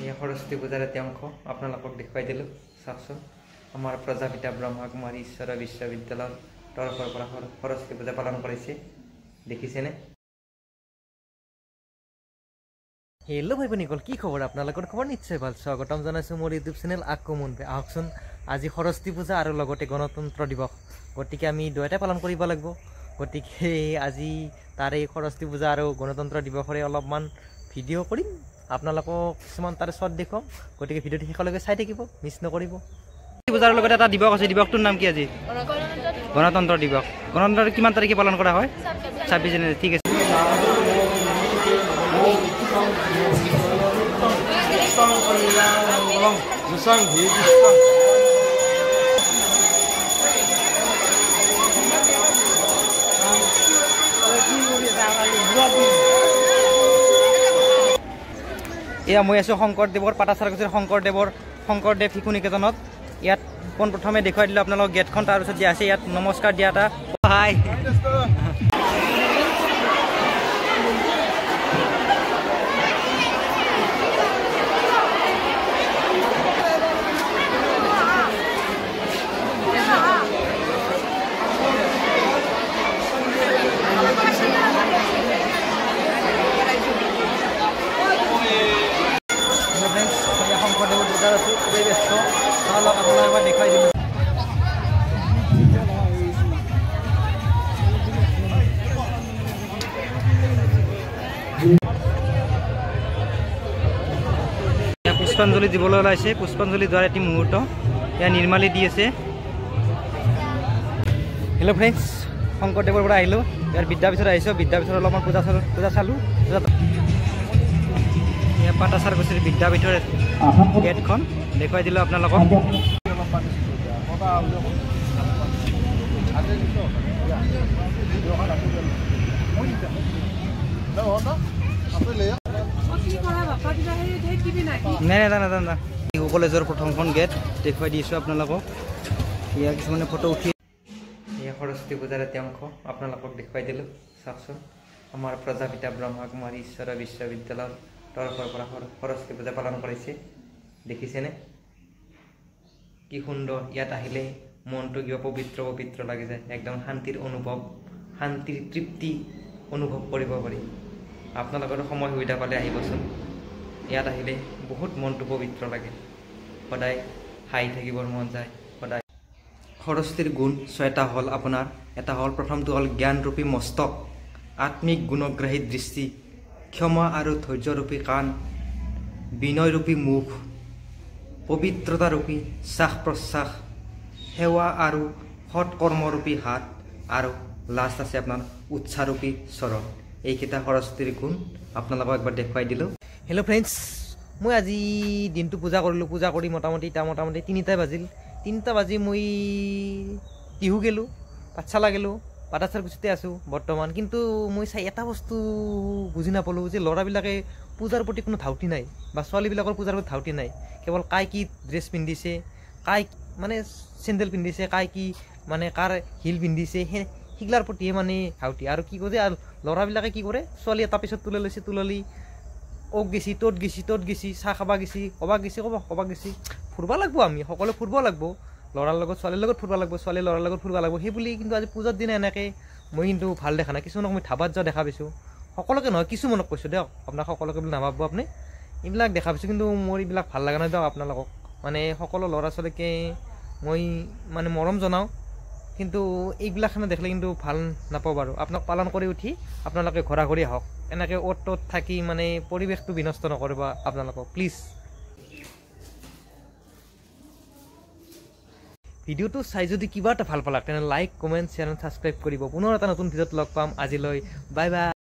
এই সৰস্বতী পূজাৰ এটা অংশ আপোনালোকক দেখুৱাই দিলোঁ চাওকচোন আমাৰ প্ৰজাপিতা ব্ৰহ্মকুমাৰী ঈশ্বৰ বিশ্ববিদ্যালয়ৰ তৰফৰ পৰা সৰ- সৰস্বতী পূজা পালন কৰিছে দেখিছেনে হেল্ল' ভাই ভনীসকল কি খবৰ আপোনালোকৰ খবৰ নিশ্চয় ভাল স্বাগতম জনাইছোঁ মোৰ ইউটিউব চেনেল আকৌ মনপে আহকচোন আজি সৰস্বতী পূজা আৰু লগতে গণতন্ত্ৰ দিৱস গতিকে আমি দুয়োটাই পালন কৰিব লাগিব গতিকে আজি তাৰে এই সৰস্বতী পূজা আৰু গণতন্ত্ৰ দিৱসৰে অলপমান ভিডিঅ' কৰিম। আপোনালোকক কিছুমান তাৰে শ্বৰ্ট দেখুৱাম। গতিকে ভিডিঅ'টো শেষলৈকে চাই থাকিব মিছ নকৰিব। পূজাৰ লগতে এটা দিৱস আছে দিৱসটোৰ নাম কি আজি? গণতন্ত্ৰ দিৱস। গণতন্ত্ৰ কিমান তাৰিখে পালন কৰা হয়? ছাব্বিছ জানুৱাৰী ঠিক আছে। এয়া মই আছোঁ শংকৰদেৱৰ পাটাচাৰকুচিৰ শংকৰদেৱৰ শংকৰদেৱ শিশু নিকেতনত ইয়াত পোনপ্ৰথমে দেখুৱাই দিলোঁ আপোনালোকক গেটখন তাৰপিছত দিয়া আছে ইয়াত নমস্কাৰ দিয়া এটা। হাই শংকৰদেৱৰ পূজাৰ আছোঁ খুবেই ব্যস্ত দেখুৱাই দিলোঁ এয়া পুষ্পাঞ্জলি দিবলৈ ওলাইছে পুষ্পাঞ্জলি যোৱাৰ এটি মুহূৰ্ত এয়া নিৰ্মালি দি আছে হেল্ল' ফ্ৰেণ্ডছ শংকৰদেৱৰ পৰা আহিলোঁ ইয়াৰ বিদ্যাপীঠত আহিছোঁ বিদ্যাপীঠত অলপমান পূজা চালোঁ পূজা চালোঁ এয়া পাটাচাৰকুচিৰ বিদ্যাপীঠৰ গেটখন দেখুৱাই দিলোঁ আপোনালোকক নাই নাই নাই বিহু কলেজৰ প্ৰথমখন গেট দেখুৱাই দিছোঁ আপোনালোকক। ইয়াৰ কিছুমানে ফটো উঠি এয়া সৰস্বতী পূজাৰ এটা অংশ আপোনালোকক দেখুৱাই দিলোঁ। চাওকচোন আমাৰ প্ৰজাপিতা ব্ৰহ্মকুমাৰী ঈশ্বৰ বিশ্ববিদ্যালয়ৰ তৰফৰ পৰা সৰ- সৰস্বতী পূজা পালন কৰিছে। দেখিছেনে? কি সুন্দৰ ইয়াত আহিলে মনটো কিবা পবিত্ৰ পবিত্ৰ লাগি যায়। একদম শান্তিৰ অনুভৱ শান্তিৰ তৃপ্তি অনুভৱ কৰিব পাৰি। আপোনালোকৰো সময় সুবিধা পালে আহিবচোন। ইয়াত আহিলে বহুত মনটো পবিত্ৰ লাগে। সদায় হাঁহি থাকিবৰ মন যায় সদায়। সৰস্বতীৰ গুণ ছয়টা হ'ল আপোনাৰ এটা হ'ল প্ৰথমটো হ'ল জ্ঞানৰূপী মস্তক আত্মিক গুণগ্ৰাহী দৃষ্টি ক্ষমা আৰু ধৈৰ্যৰূপী কাণ বিনয়ৰূপী মুখ। পবিত্ৰতাৰূপী শ্বাস প্ৰশ্বাস সেৱা আৰু সৎকৰ্মৰূপী হাত আৰু লাষ্ট আছে আপোনাৰ উৎসাহৰূপী চৰণ এইকেইটা সৰস্বতীৰ গুণ আপোনালোকক একবাৰ দেখুৱাই দিলোঁ। হেল্ল' ফ্ৰেণ্ডছ মই আজি দিনটো পূজা কৰিলোঁ পূজা কৰি মোটামুটি এতিয়া মোটামুটি তিনিটাই বাজিল। তিনিটা বাজি মই টিহু গেলোঁ পাঠশালা গেলোঁ পাটাচাৰকুচিতে আছোঁ বৰ্তমান। কিন্তু মই চাই এটা বস্তু বুজি নাপালোঁ যে ল'ৰাবিলাকে পূজাৰ প্ৰতি কোনো ধাউতি নাই বা ছোৱালীবিলাকৰ পূজাৰ প্ৰতি ধাউতি নাই। কেৱল কাই কি ড্ৰেছ পিন্ধিছে কাই মানে চেণ্ডেল পিন্ধিছে কাই কি মানে কাৰ হিল পিন্ধিছে সেই সেইগিলাৰ প্ৰতিহে মানে ধাউতি। আৰু কি কৰে ল'ৰাবিলাকে কি কৰে ছোৱালী এটা পিছত তুলাই লৈছে তুললি। অক গেছি ত'ত গেছি ত'ত গেছি চাহ খাবা গেছি ক'বা গেছি ক'ব ক'বা গেছি। ফুৰিব লাগব আমি সকলোৱে ফুৰিব লাগব। ল'ৰাৰ লগত ছোৱালীৰ লগত ফুৰিব লাগব ছোৱালী ল'ৰাৰ লগত ফুৰিব লাগব সেই বুলি কিন্তু আজি পূজাৰ দিনা এনেকৈ মই কিন্তু ভাল দেখা নাই। কিছুমানক মই ধাবাত যোৱা দেখা পাইছোঁ। সকলোকে নহয় কিছুমানক কৈছোঁ দিয়ক আপোনাক সকলোকে বুলি নাভাবব আপুনি। এইবিলাক দেখা পাইছোঁ কিন্তু মোৰ এইবিলাক ভাল লগা নাই দিয়ক আপোনালোকক। মানে সকলো ল'ৰা ছোৱালীকে মই মানে মৰম জনাওঁ। কিন্তু এইবিলাকখানে দেখিলে কিন্তু ভাল নাপাওঁ বাৰু। আপোনাক পালন কৰি উঠি আপোনালোকে ঘৰা ঘৰি আহক। এনেকৈ অ'ত ত'ত থাকি মানে পৰিৱেশটো বিনষ্ট নকৰিব আপোনালোকক প্লিজ। ভিডিঅ'টো চাই যদি কিবা এটা ভাল পালাক তেনে লাইক কমেণ্ট শ্বেয়াৰ ছাবস্ক্ৰাইব কৰিব। পুনৰ এটা নতুন ভিডিঅ'ত লগ পাম। আজিলৈ বাই বাই